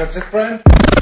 That's it, Brian?